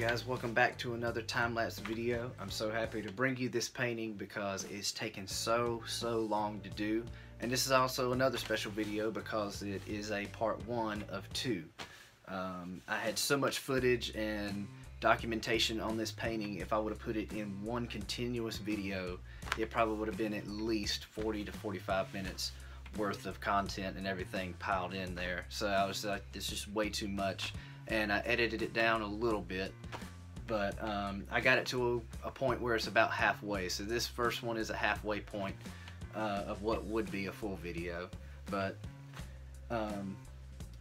guys, welcome back to another time-lapse video. I'm so happy to bring you this painting because it's taken so, so long to do. And this is also another special video because it is a part one of two. Um, I had so much footage and documentation on this painting, if I would have put it in one continuous video, it probably would have been at least 40 to 45 minutes worth of content and everything piled in there. So I was like, is just way too much and I edited it down a little bit but um, I got it to a, a, point where it's about halfway. So this first one is a halfway point uh, of what would be a full video but um,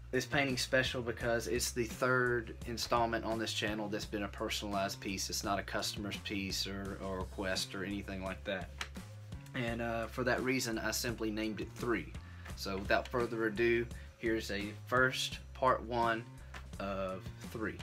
this painting's special because it's the third installment on this channel that's been a personalized piece. It's not a customer's piece or, or request or anything like that. And uh, for that reason I simply named it 3 so without further ado here's a first part 1 of three.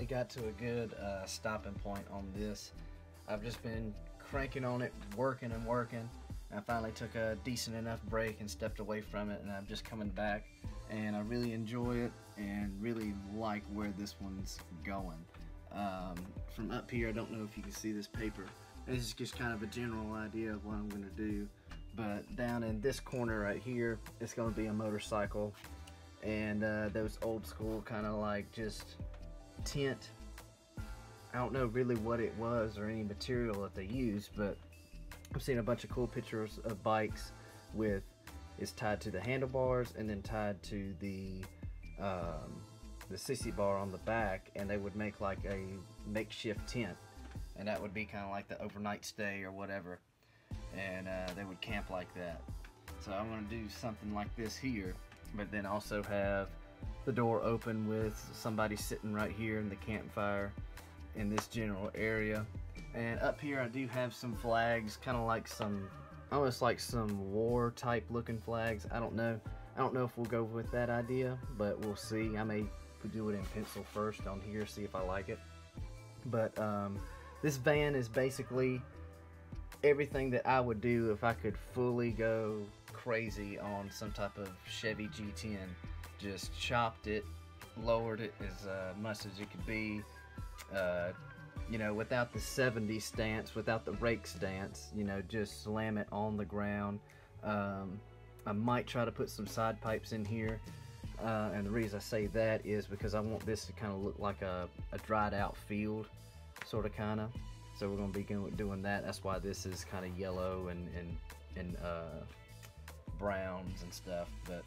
Finally got to a good uh, stopping point on this. I've just been cranking on it, working and working. I finally took a decent enough break and stepped away from it and I'm just coming back and I really enjoy it and really like where this one's going. Um, from up here, I don't know if you can see this paper. This is just kind of a general idea of what I'm going to do. But down in this corner right here, it's going to be a motorcycle and uh, those old school kind of like just tint. I don't know really what it was or any material that they used, but I've seen a bunch of cool pictures of bikes with it's tied to the handlebars and then tied to the um, the sissy bar on the back, and they would make like a makeshift tent, and that would be kind of like the overnight stay or whatever, and uh, they would camp like that. So I'm gonna do something like this here, but then also have the door open with somebody sitting right here in the campfire in this general area. And up here I do have some flags, kind of like some, almost like some war type looking flags. I don't know. I don't know if we'll go with that idea, but we'll see. I may do it in pencil first on here, see if I like it. But um, this van is basically everything that I would do if I could fully go crazy on some type of Chevy G10. Just chopped it, lowered it as uh, much as it could be, uh, you know, without the 70 stance, without the rake stance, you know, just slam it on the ground. Um, I might try to put some side pipes in here. Uh, and the reason I say that is because I want this to kind of look like a, a dried out field, sort of kind of. So we're going to be doing that. That's why this is kind of yellow and, and, and uh, browns and stuff. But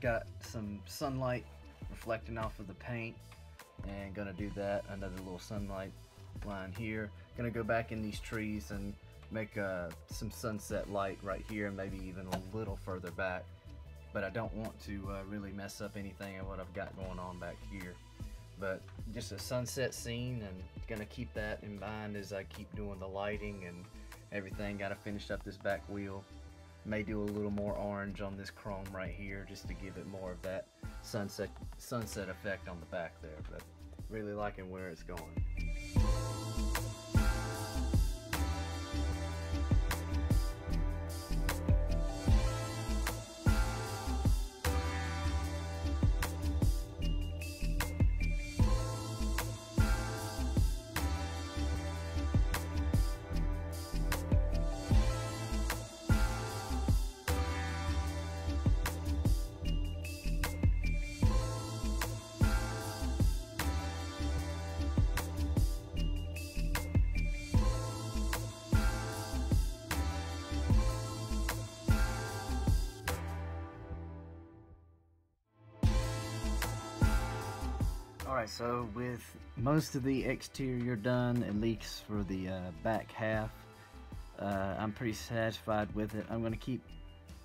got some sunlight reflecting off of the paint and gonna do that another little sunlight line here. Gonna go back in these trees and make uh, some sunset light right here and maybe even a little further back. But I don't want to uh, really mess up anything of what I've got going on back here. But just a sunset scene and gonna keep that in mind as I keep doing the lighting and everything. Gotta finish up this back wheel may do a little more orange on this chrome right here just to give it more of that sunset sunset effect on the back there but really liking where it's going so with most of the exterior done, at least for the uh, back half, uh, I'm pretty satisfied with it. I'm going to keep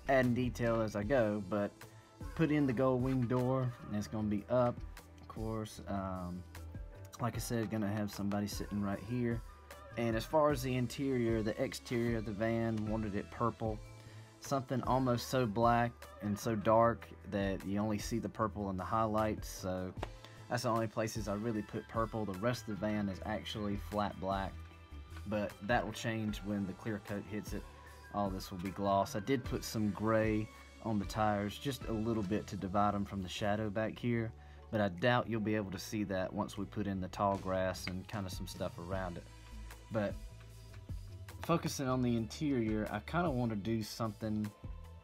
adding detail as I go, but put in the gold wing door, and it's going to be up, of course. Um, like I said, going to have somebody sitting right here. And as far as the interior, the exterior of the van, wanted it purple. Something almost so black and so dark that you only see the purple in the highlights, so that's the only places I really put purple. The rest of the van is actually flat black, but that will change when the clear coat hits it. All this will be gloss. I did put some gray on the tires, just a little bit to divide them from the shadow back here, but I doubt you'll be able to see that once we put in the tall grass and kind of some stuff around it. But focusing on the interior, I kind of want to do something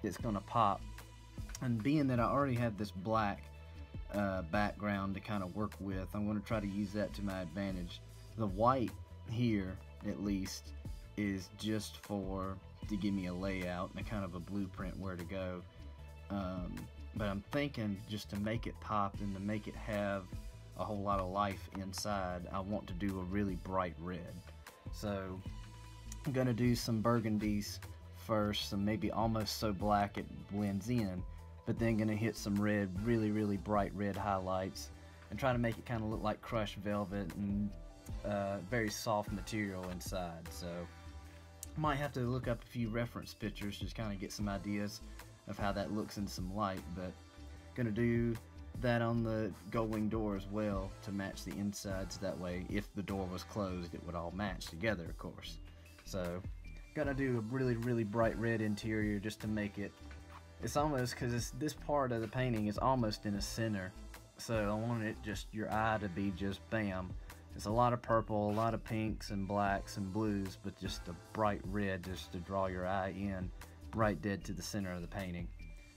that's going to pop. And being that I already have this black, uh, background to kind of work with. I'm going to try to use that to my advantage. The white here, at least, is just for to give me a layout and a kind of a blueprint where to go. Um, but I'm thinking just to make it pop and to make it have a whole lot of life inside, I want to do a really bright red. So I'm going to do some burgundies first, some maybe almost so black it blends in but then gonna hit some red, really, really bright red highlights and try to make it kind of look like crushed velvet and uh, very soft material inside. So might have to look up a few reference pictures just kind of get some ideas of how that looks in some light, but gonna do that on the Goldwing door as well to match the insides. That way, if the door was closed, it would all match together, of course. So, gonna do a really, really bright red interior just to make it. It's almost because this part of the painting is almost in the center, so I want it just your eye to be just bam. It's a lot of purple, a lot of pinks and blacks and blues, but just a bright red just to draw your eye in right dead to the center of the painting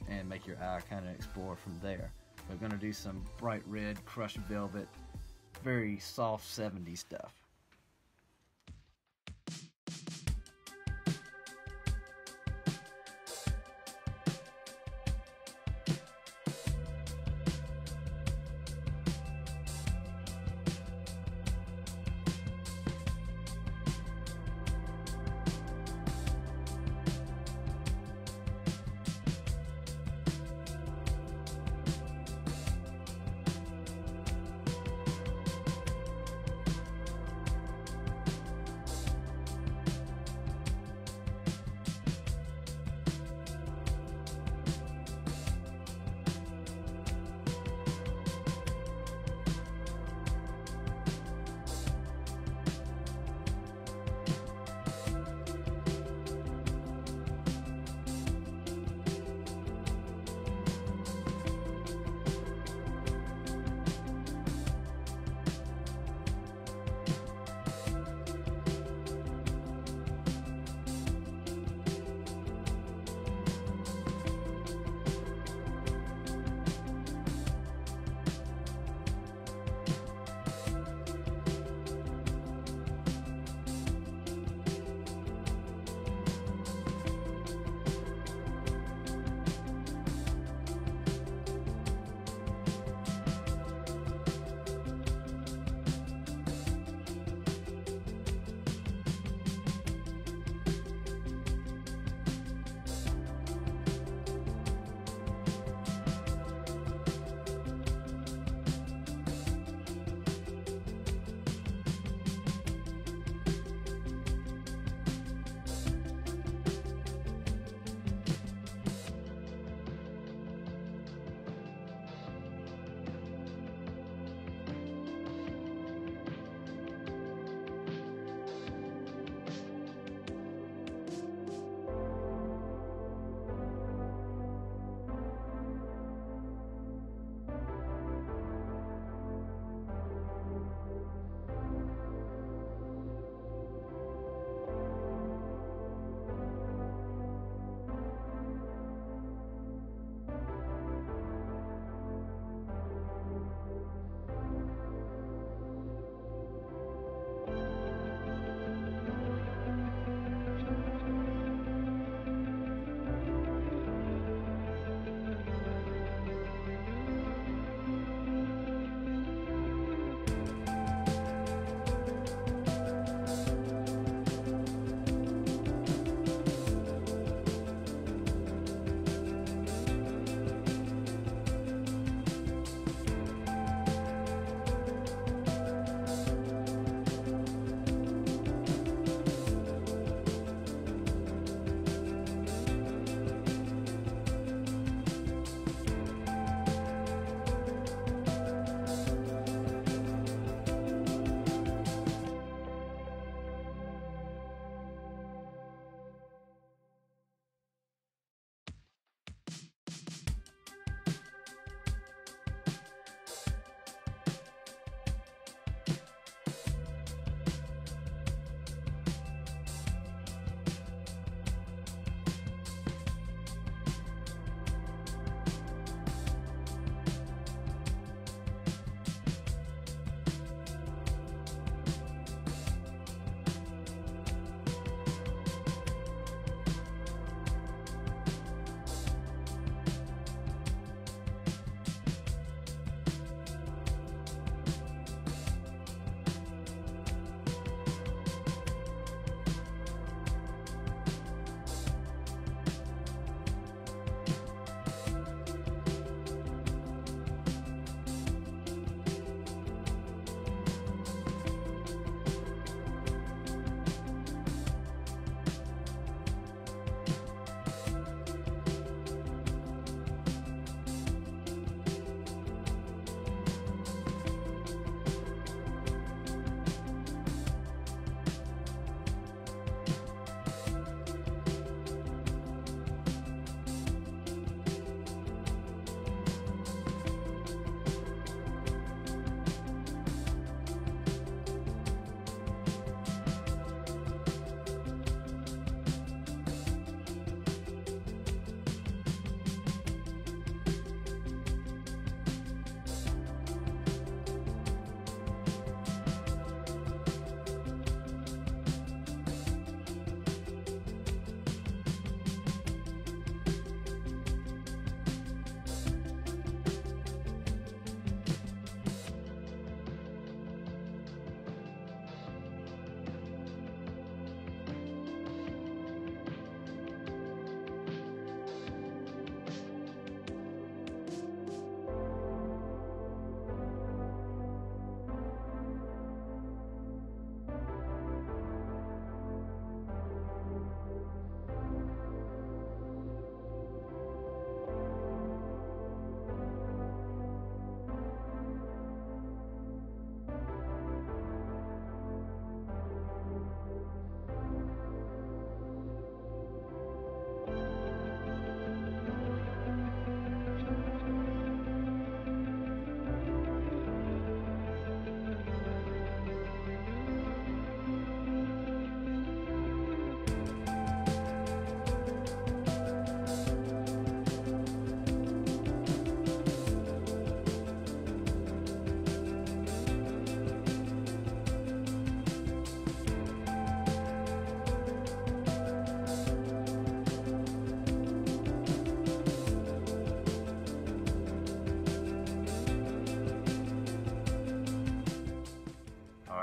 and make your eye kind of explore from there. We're going to do some bright red crushed velvet, very soft 70s stuff.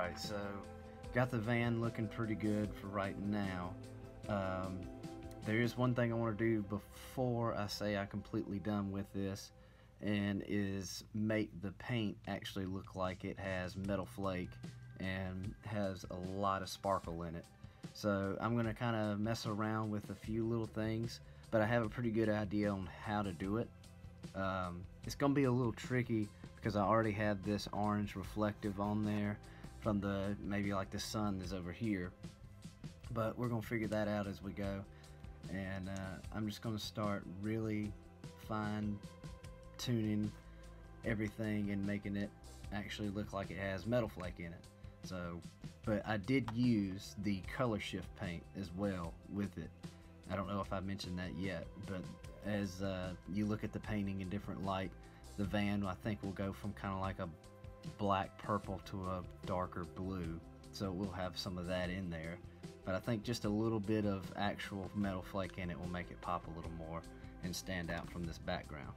Alright, so got the van looking pretty good for right now. Um, there is one thing I want to do before I say I'm completely done with this and is make the paint actually look like it has metal flake and has a lot of sparkle in it. So I'm going to kind of mess around with a few little things, but I have a pretty good idea on how to do it. Um, it's going to be a little tricky because I already have this orange reflective on there from the maybe like the sun is over here. But we're gonna figure that out as we go. And uh, I'm just gonna start really fine tuning everything and making it actually look like it has metal flake in it. So but I did use the color shift paint as well with it. I don't know if I mentioned that yet but as uh, you look at the painting in different light the van I think will go from kind of like a black purple to a darker blue so we'll have some of that in there but I think just a little bit of actual metal flake in it will make it pop a little more and stand out from this background.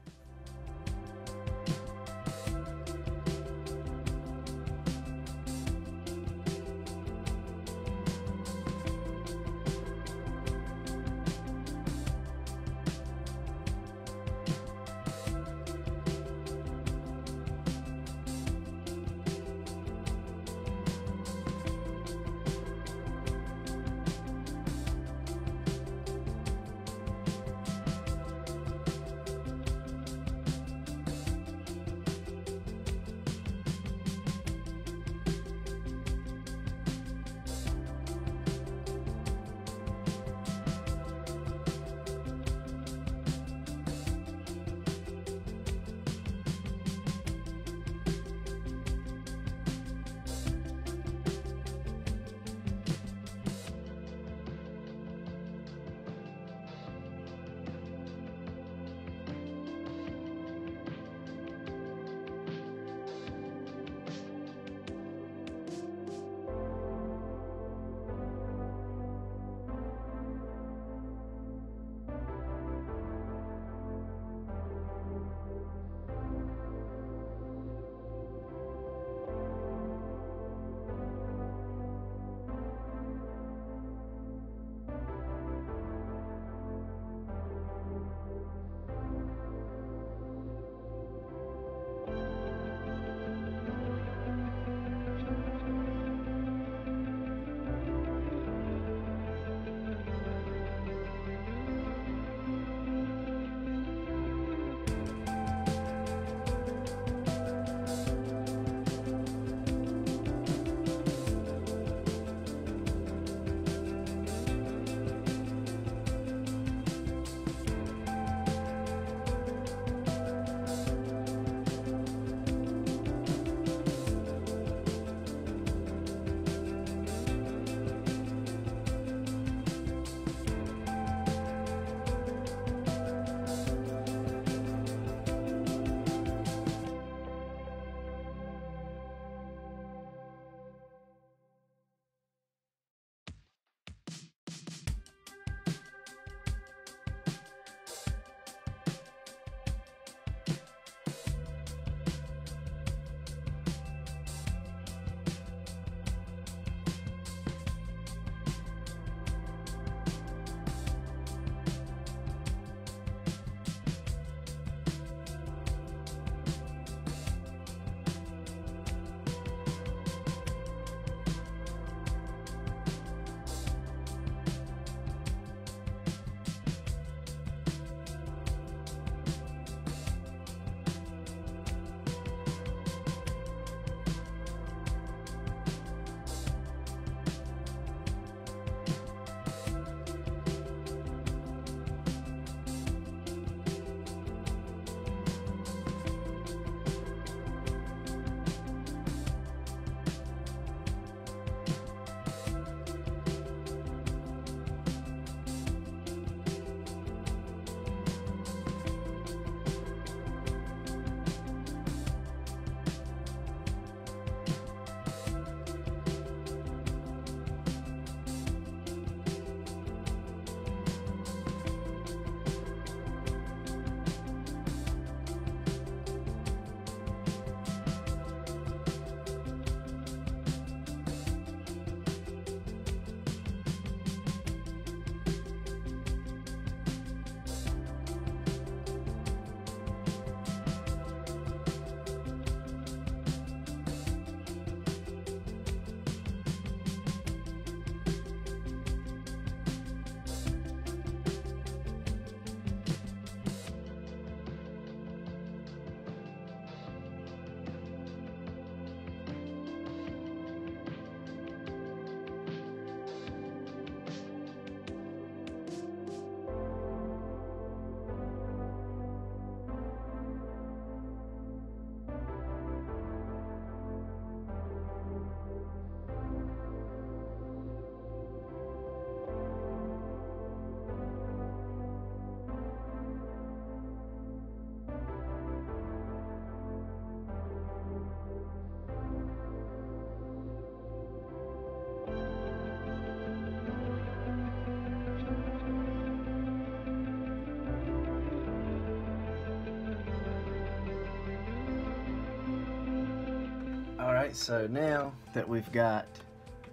Alright, so now that we've got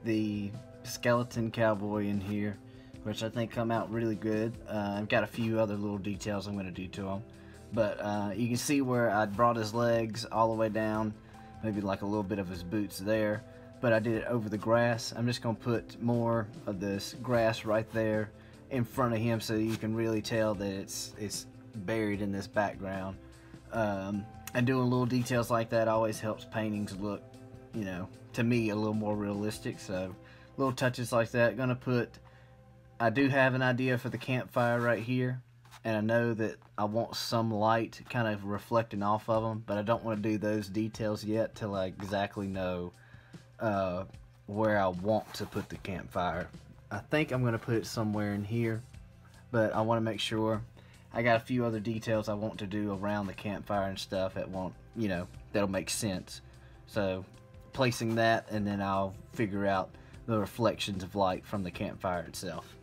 the skeleton cowboy in here, which I think come out really good. Uh, I've got a few other little details I'm going to do to him. But uh, you can see where I brought his legs all the way down, maybe like a little bit of his boots there. But I did it over the grass. I'm just going to put more of this grass right there in front of him so you can really tell that it's, it's buried in this background. Um, and doing little details like that always helps paintings look, you know, to me a little more realistic. So little touches like that. Gonna put, I do have an idea for the campfire right here. And I know that I want some light kind of reflecting off of them, but I don't want to do those details yet till I exactly know uh, where I want to put the campfire. I think I'm going to put it somewhere in here, but I want to make sure I got a few other details I want to do around the campfire and stuff that won't, you know, that'll make sense. So placing that and then I'll figure out the reflections of light from the campfire itself.